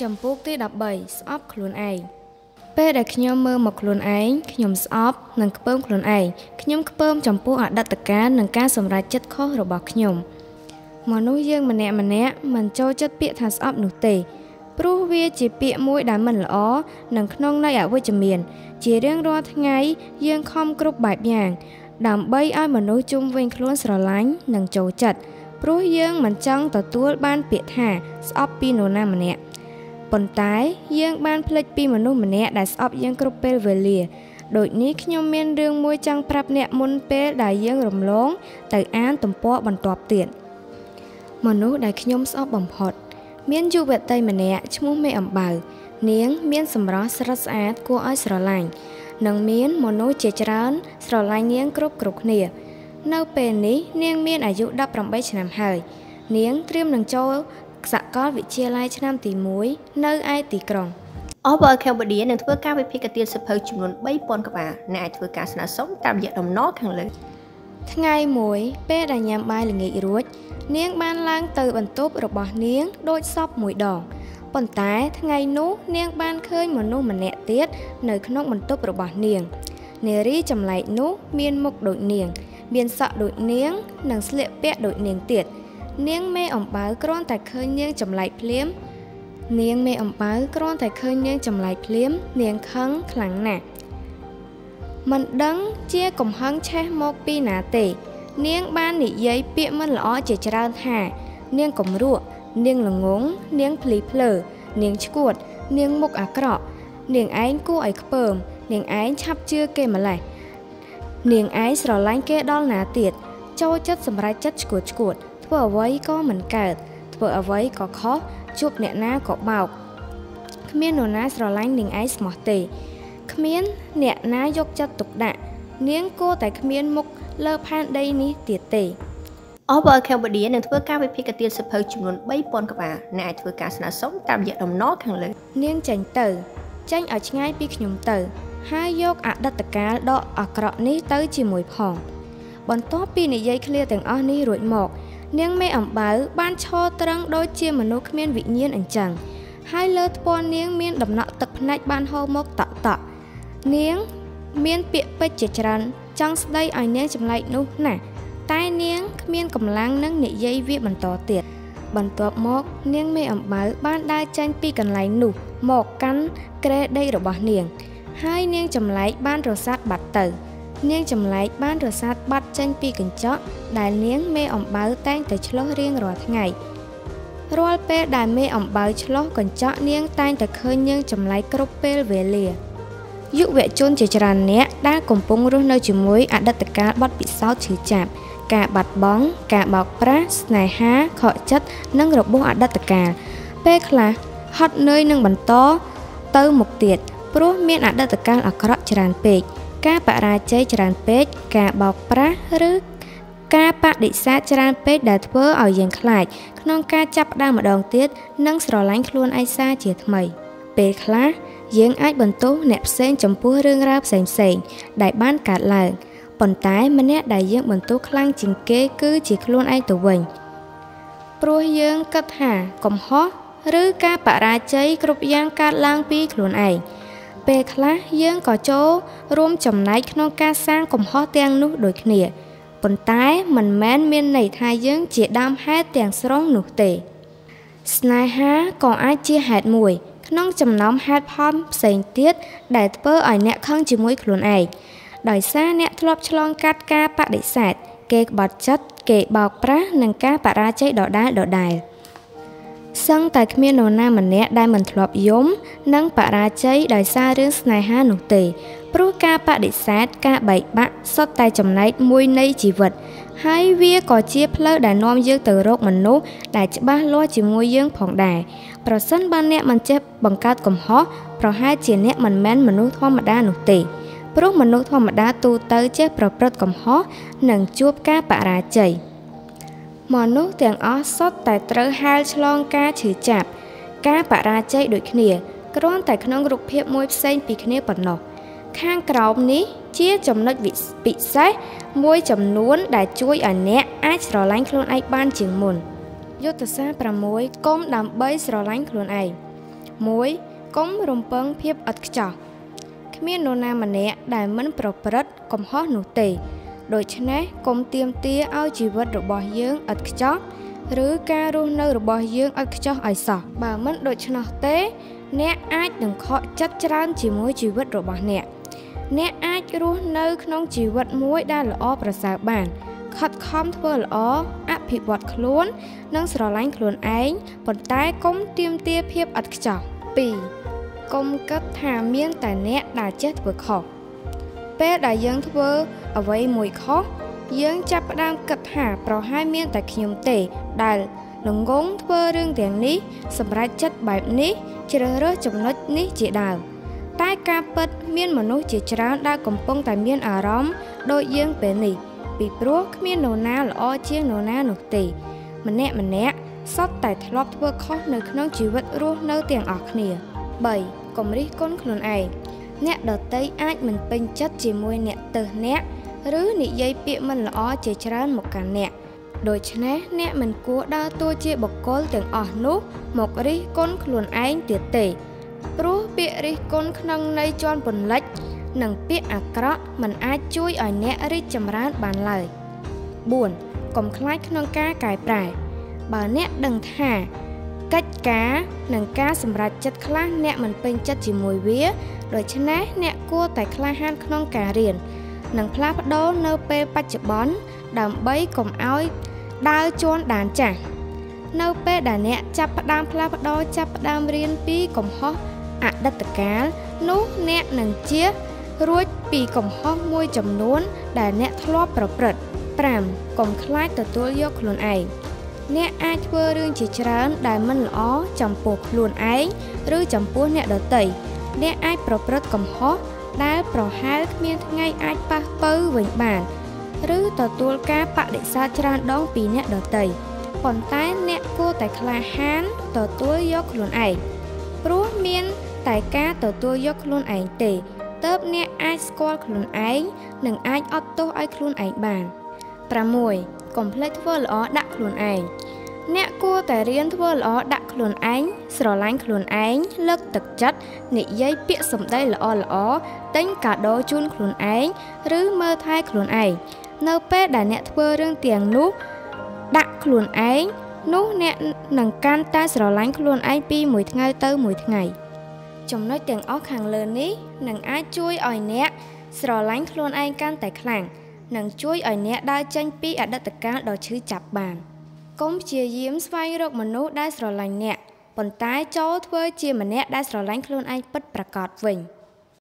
ចំពោះទី13ស្អប់ខ្លួនឯងពេលដែលខ្ញុំមើលមកខ្លួនឯងខ្ញុំស្អប់និងខ្ពើមខ្លួនឯងខ្ញុំខ្ពើមចំពោះអតីតកាលនិងការសម្រេចចិត្តខុសរបស់ខ្ញុំមនុស្សយើងម្នាក់ម្នាក់មិនចូលចិត្តពាក្យថាស្អប់នោះទេព្រោះវាជាពាក្យមួយដែលមិនល្អនិងក្នុងន័យអវិជ្ជមាន ជារៀងរាល់ថ្ងៃយើងខំគ្រប់បែបយ៉ាង ដើម្បីឲ្យមនុស្សជុំវិញខ្លួនស្រឡាញ់និងចូលចិត្តព្រោះយើងមិនចង់ទទួលបានពាក្យថាស្អប់ពីនរណាម្នាក់ ប៉ុន្តែយើងបានភ្លេចពីមនុស្សម្នាក់ដែលស្អប់យើងគ្រប់ពេលវេលាដូចនេះខ្ញុំមានរឿងមួយចង់ប្រាប់អ្នកមុនពេលដែលយើងរំលង ទៅអានទំព័របន្ទាប់ទៀតមនុស្សដែលខ្ញុំស្អប់បំផុត មានយុវតីម្នាក់ឈ្មោះមេអំបៅនាង មានសម្រស់ស្រស់ស្អាតគួរឲ្យស្រឡាញ់និងមានមនុស្សជាច្រើន ស្រឡាញ់នាងគ្រប់គ្រប់គ្នា នៅពេលនេះនាងមានអាយុ18ឆ្នាំហើយ នាងត្រៀមនឹងចូល សាកលវិទ្យាល័យឆ្នាំទី1នៅឯទីក្រុង Over Cambodia នឹងធ្វើការវិភាគទានសិភៅចំនួន3000ក្បាលអ្នកអាចធ្វើការស្នើសុំតាមរយៈតំណខាងលើថ្ងៃមួយ ពេលដែលញ៉ាំបាយល្ងាចរួច នាងបានឡើងទៅបន្ទប់របស់នាងដូចសពមួយដងប៉ុន្តែថ្ងៃនោះនាងបានឃើញមនុស្សម្នាក់ទៀតនៅក្នុងបន្ទប់របស់នាងនារីចម្លែកនោះមានមុខដូចនាង មានសក់ដូចនាង និងស្លៀកពាក់ដូចនាងទៀត នាងមេអំបៅគ្រាន់តែឃើញនាងចម្លែកភ្លាម នាងមេអំបៅគ្រាន់តែឃើញនាងចម្លែកភ្លាម នាងខឹងខ្លាំងណាស់មិនដឹងជាកំហឹងឆេះមកពីណាទេ នាងបាននិយាយពាក្យមិនល្អជាច្រើនថានាងកំរក់នាងល្ងងនាងភ្លីភ្លើនាងឈួត នាងមុខអាក្រក់ នាងឯងគួរឲ្យខ្ពើម នាងឯងឆាប់ជឿគេម្លេះនាងឯងស្រឡាញ់គេដល់ណាទៀតចូលចិត្តសម្រេចចិត្តឈួតឈួត ធ្វើអ្វីក៏មិនកើតធ្វើអ្វីក៏ខុសជួបអ្នកណាក៏បោកគ្មាននរណាស្រឡាញ់នាងឯងស្មោះទេគ្មានអ្នកណាយកចិត្តទុកដាក់នាងគួរតែគ្មានមុខលើផែនដីនេះទៀតទេ Over Cambodia នឹងធ្វើការវិភាគទានសិភៅចំនួន3000ក្បាលអ្នកអាចធ្វើការស្នើសុំតាមរយៈតំណខាងលើនាងចេញទៅចេញឲ្យឆ្ងាយពីខ្ញុំទៅ ហើយយកអតីតកាលដ៏អាក្រក់នេះទៅជាមួយផង បន្ទាប់ពីនិយាយឃ្លាទាំងអស់នេះរួចមក នាងមេអំបៅបានឈរត្រង់ដូចជាមនុស្សគ្មានវិញ្ញាណអញ្ចឹងហើយលើថ្ពាល់នាងមានដំណក់ទឹកភ្នែកបានហូរមកតក់តក់នាងមានពាក្យពេចន៍ជាច្រើនចង់ស្ដីឲ្យនាងចម្លែកនោះណាស់តែនាងគ្មានកម្លាំងនឹងនិយាយវាបន្តទៀតបន្ទាប់មក នាងមេអំបៅបានដើរចេញពីកន្លែងនោះមកកាន់ក្រែដីរបស់នាង ហើយនាងចម្លែកបានរសាត់បាត់ទៅ នាងចម្លែកបានរសាត់បាត់ចេញពីកញ្ចក់ដែលនាងមេអំបៅតែងតែឆ្លោះរៀងរាល់ថ្ងៃរាល់ពេលដែលមេអំបៅឆ្លោះកញ្ចក់នាងតែងតែឃើញនាងចម្លែកគ្រប់ពេលវេលាយុវជនជាច្រើនអ្នកដែលកំពុងរស់នៅជាមួយអតីតកាលបទពិសោធន៍ឈឺចាប់ ការបាត់បង់ការបោកប្រាស់ស្នេហាខកចិត្តនិងរបួសអតីតកាលពេលខ្លះហត់នឿយនឹងបន្តទៅមុខទៀតព្រោះមានអតីតកាលអាក្រក់ច្រើនពេក ការបរាជ័យច្រើនពេកការបោកប្រាស់ឬការបដិសេធច្រើនពេកដែលធ្វើឲ្យយើងខ្លាចក្នុងការចាប់ផ្ដើមម្ដងទៀតនិងស្រឡាញ់ខ្លួនឯងសាជាថ្មី ពេលខ្លះយើងអាចបន្ទោសអ្នកផ្សេងចំពោះរឿងរ៉ាវផ្សេងផ្សេងដែលបានកើតឡើងប៉ុន្តែម្នាក់ដែលយើងបន្ទោសខ្លាំងជាងគេគឺជាខ្លួនឯងទៅវិញព្រោះយើងគិតថាកំហុសឬការបរាជ័យគ្រប់យ៉ាងកើតឡើងពីខ្លួនឯង ពេលខ្លះយើងក៏ចូលរួមចំណែកក្នុងការសាងកំហុសទាំងនោះដូចគ្នាប៉ុន្តែមិនមែនមានន័យថាយើងជាដើមហេតុទាំងស្រុងនោះទេ ស្នេហាក៏អាចជាហេតុមួយ ក្នុងចំណោមហេតុផលផ្សេងទៀតដែលធ្វើឲ្យអ្នកខឹងជាមួយខ្លួនឯងដោយសារអ្នកធ្លាប់ឆ្លងកាត់ការបដិសេធគេក្បត់ចិត្តគេបោកប្រាស់និងការបរាជ័យដដែលដដែល។ សឹងតែគ្មាននរណាម្នាក់ដែលមិនធ្លាប់យំ និងបរាជ័យដោយសាររឿងស្នេហានោះទេ ព្រោះការបដិសេធការបែកបាក់សុទ្ធតែចំណែកមួយនៃជីវិត ហើយវាក៏ជាផ្លូវដែលនាំយើងទៅរកមនុស្សដែលច្បាស់លាស់ជាមួយយើងផងដែរប្រសិនបើអ្នកមិនចេះបង្កើតកំហុសប្រហែលជាអ្នកមិនមែនមនុស្សធម្មតានោះទេព្រោះមនុស្សធម្មតាទូទៅចេះប្រព្រឹត្តកំហុសនិងជួបការបរាជ័យ មនុស្សទាំងអស់សុទ្ធតែត្រូវហាលឆ្លងការឈឺចាប់ ការបរាជ័យដូចគ្នាគ្រាន់តែក្នុងរូបភាពមួយផ្សេងពីគ្នាប៉ុណ្ណោះខាងក្រោមនេះជាចំណុចពិសេសមួយចំនួនដែលជួយឲ្យអ្នកអាចស្រឡាញ់ខ្លួនឯងបានជាងមុនយុទ្ធសាស្ត្រ6កុំដើម្បីស្រឡាញ់ខ្លួនឯង 1. កុំរំពឹងភាពឥតខ្ចោះគ្មាននរណាម្នាក់ដែលមិនប្រព្រឹត្តកំហុសនោះទេ ដូច្នេះកុំទៀមទាឲ្យជីវិតរបស់យើងឥតខ្ចោះឬការរស់នៅរបស់យើងឥតខ្ចោះឲ្យសោះបើមិនដូច្នោះទេ អ្នកអាចនឹងខកចិត្តច្រើនជាមួយជីវិតរបស់អ្នកអ្នកអាចរស់នៅក្នុងជីវិតមួយដែលល្អប្រសើរបាន ខិតខំធ្វើល្អអភិវឌ្ឍខ្លួន និងស្រឡាញ់ខ្លួនឯងប៉ុន្តែកុំទាមទារភាពឥតខ្ចោះ2កុំគិតថាមានតែអ្នកដែលចេះធ្វើខុស ពេលដែលយើងធ្វើអ្វីមួយខុសយើងចាប់ផ្ដើមគិតថាប្រហែលមានតែខ្ញុំទេ ដែលល្ងងធ្វើរឿងទាំងនេះ សម្រាប់ចិត្តបែបនេះ ជ្រើសរើសចំណុចនេះជាដើមតែការពិតមានមនុស្សជាច្រើនដែលកំពុងតែមានអារម្មណ៍ដូចយើងពេលនេះ ពីព្រោះគ្មាននរណាល្អជាងនរណានោះទេ ម្នាក់ម្នាក់សុទ្ធតែធ្លាប់ធ្វើខុសនៅក្នុងជីវិតរស់នៅទាំងអស់គ្នា3កុំរិះគន់ខ្លួនឯង អ្នកដតីអាចមិនពេញចិត្តជាមួយអ្នកទៅអ្នកឬនិយាយពាក្យមិនល្អជាច្រើនមកកាន់អ្នកដូច្នេះអ្នកមិនគួរដើរតួជាបុគ្គលទាំងអស់នោះ មករិះគន់ខ្លួនឯងទៀតទេព្រោះពាក្យរិះគន់ក្នុងន័យជាន់ពន្លិច និងពាក្យអាក្រក់មិនអាចជួយឲ្យអ្នករីកចម្រើនបានឡើយ4កុំខ្លាចក្នុងការកែប្រែបើអ្នកដឹងថា កិច្ចការនិងការសម្រេចចិត្តខ្លះអ្នកមិនពេញចិត្តជាមួយវាដូច្នេះអ្នកគួរតែក្លាហានក្នុងការរៀននិងផ្លាស់ប្ដូរនៅពេលបច្ចុប្បន្នដើម្បីកុំឲ្យដើរជន់ដានចាស់នៅពេលដែលអ្នកចាប់ផ្ដើមផ្លាស់ប្ដូរចាប់ផ្ដើមរៀនពីកំហុសអតីតកាលនោះអ្នកនឹងជារួចពីកំហុសមួយចំនួនដែលអ្នកធ្លាប់ប្រព្រឹត្ត5កុំខ្លាចទទួលយកខ្លួនឯង អ្នកអាចធ្វើរឿងជាច្រើនដែលមិនល្អចំពោះខ្លួនឯងឬចំពោះអ្នកដទៃអ្នកអាចប្រព្រឹត្តកំហុសដែលប្រហែលគ្មានថ្ងៃអាចប៉ះពៅវិញបាន ឬទទួលការបដិសេធច្រើនដងពីអ្នកដទៃប៉ុន្តែអ្នកគួរតែក្លាហានទទួលយកខ្លួនឯងព្រោះមានតែការទទួលយកខ្លួនឯងទេទើបអ្នកអាចស្គាល់ខ្លួនឯងនិងអាចអត់ទោសឲ្យខ្លួនឯងបាន6 កុំភ្លេចធ្វើល្អដាក់ខ្លួនឯងអ្នកគួរតែរៀនធ្វើល្អដាក់ខ្លួនឯងស្រឡាញ់ខ្លួនឯងលើកទឹកចិត្តនិយាយពាក្យសម្ដីល្អល្អទិញកាដូជូនខ្លួនឯងឬមើលថែខ្លួនឯងនៅពេលដែលអ្នកធ្វើរឿងទាំងនោះដាក់ខ្លួនឯងនោះអ្នកនឹងកាន់តែស្រឡាញ់ខ្លួនឯងពីមួយថ្ងៃទៅមួយថ្ងៃចំណុចទាំងអស់ខាងលើនេះនឹងអាចជួយឲ្យអ្នកស្រឡាញ់ខ្លួនឯងកាន់តែខ្លាំង និងជួយឲ្យអ្នកដើរចេញពីអតីតកាលដ៏ឈឺចាប់បានកុំព្យាយាមស្វែងរកមនុស្សដែលស្រឡាញ់អ្នកប៉ុន្តែចូលធ្វើជាម្នាក់ដែលស្រឡាញ់ខ្លួនឯងពិតប្រាកដវិញ។